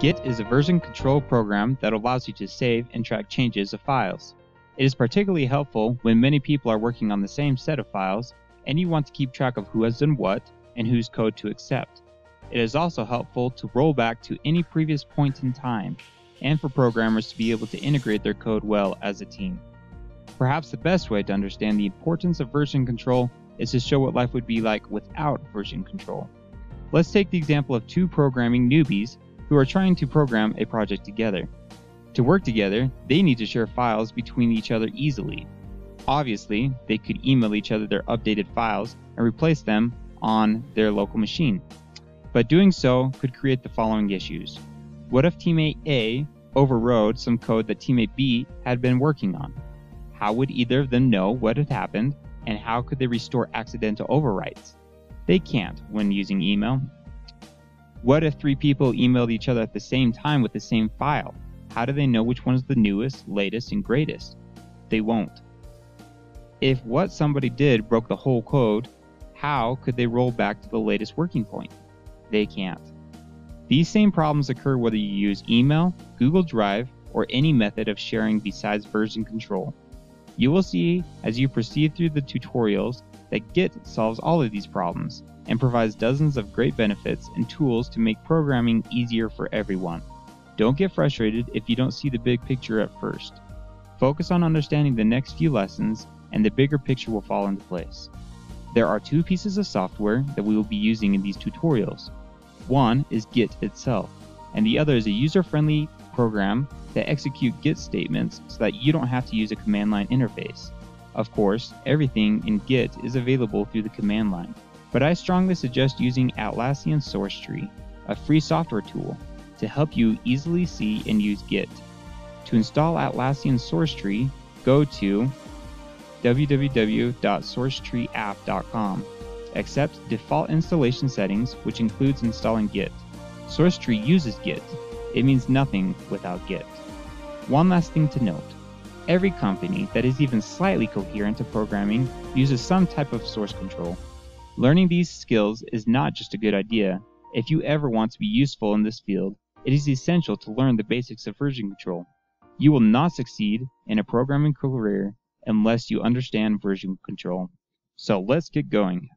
Git is a version control program that allows you to save and track changes of files. It is particularly helpful when many people are working on the same set of files and you want to keep track of who has done what and whose code to accept. It is also helpful to roll back to any previous point in time and for programmers to be able to integrate their code well as a team. Perhaps the best way to understand the importance of version control is to show what life would be like without version control. Let's take the example of two programming newbies who are trying to program a project together. To work together, they need to share files between each other easily. Obviously, they could email each other their updated files and replace them on their local machine. But doing so could create the following issues. What if teammate A overrode some code that teammate B had been working on? How would either of them know what had happened, and how could they restore accidental overwrites? They can't when using email, what if three people emailed each other at the same time with the same file? How do they know which one is the newest, latest, and greatest? They won't. If what somebody did broke the whole code, how could they roll back to the latest working point? They can't. These same problems occur whether you use email, Google Drive, or any method of sharing besides version control. You will see as you proceed through the tutorials that Git solves all of these problems and provides dozens of great benefits and tools to make programming easier for everyone. Don't get frustrated if you don't see the big picture at first. Focus on understanding the next few lessons, and the bigger picture will fall into place. There are two pieces of software that we will be using in these tutorials. One is Git itself, and the other is a user friendly program that execute Git statements so that you don't have to use a command line interface. Of course, everything in Git is available through the command line but I strongly suggest using Atlassian Source Tree, a free software tool, to help you easily see and use Git. To install Atlassian Source Tree, go to www.sourcetreeapp.com. Accept default installation settings, which includes installing Git. SourceTree uses Git. It means nothing without Git. One last thing to note. Every company that is even slightly coherent to programming uses some type of source control. Learning these skills is not just a good idea. If you ever want to be useful in this field, it is essential to learn the basics of version control. You will not succeed in a programming career unless you understand version control. So let's get going.